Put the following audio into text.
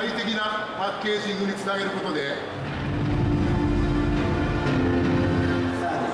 最適なパッケージングにつなげることでさらに